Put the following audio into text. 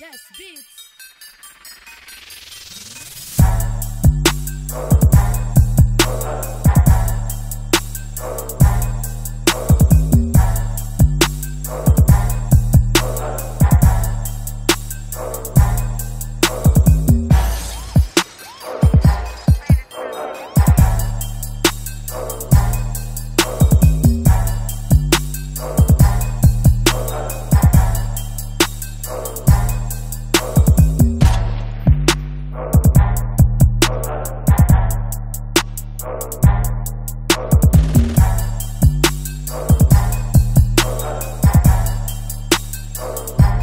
Des Beats. Thank